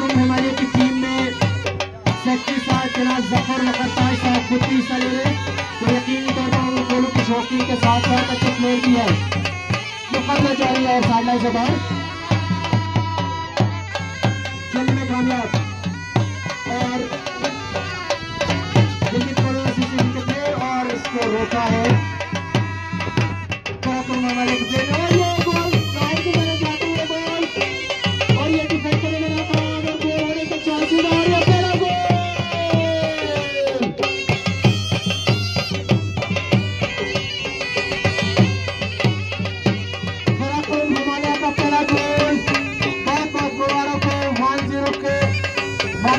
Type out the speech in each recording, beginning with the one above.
Makhdoom Himalaya team में secretary साहब जनाब ज़फ़र नकरताज साहब खुद भी हिस्सा ले तो यकीन करता पर उन दोनों की शौकीन के साथ साथ अच्छे प्लेयर भी है। मुकदमा जारी है सामना से चलने खेलने कामयाब और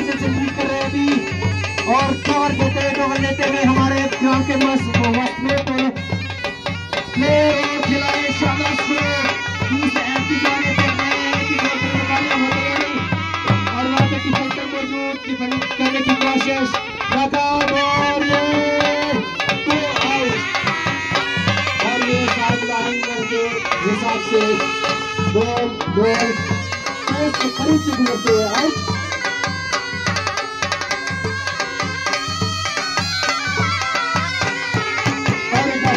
से लीड कर रहे हैं अभी और कवर देते हुए कवर लेते हुए हमारे ग्राउंड के मस्त में तो प्लेयर खिलाड़ी गए करने की कोशिश लगाम और टू आउट और ये करके हिसाब से आउट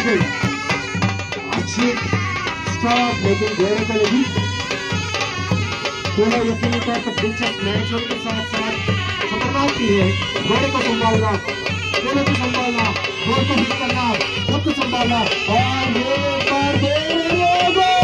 अच्छे अच्छी स्ट्राइक लेकिन घेरे पे लगी पूरा यकीनी तौर पर दिलचस्प मैच के साथ साथ खतरनाक भी है घोड़े को संभालना घोड़े को संभालना घोड़े को हिट करना सबको संभालना और ये पर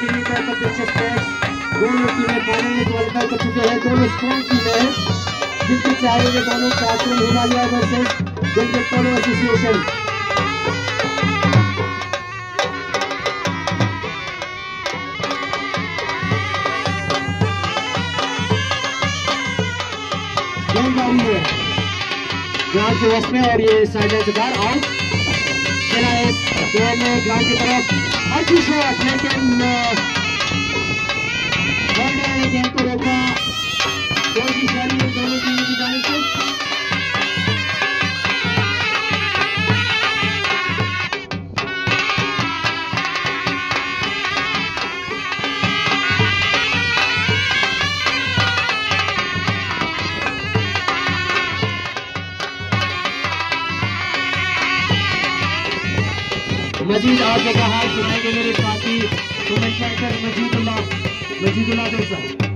पर दिलचस्प दोनों टीमें फाइनल चुके हैं, दोनों स्ट्रॉन्ग टीमें हैं। जिनके चाहे ये दोनों cartoon Himalaya versus Delhi polo association ground के वस्त में और ये साइडलाइन से बाहर आउट चला है। में ग्राउंड की तरफ़ अच्छी शॉट लेकिन वनडे मजीद आपने कहा कि मेरे साथी कर? मजीदुल्ला मजीदुल्ला देख साहब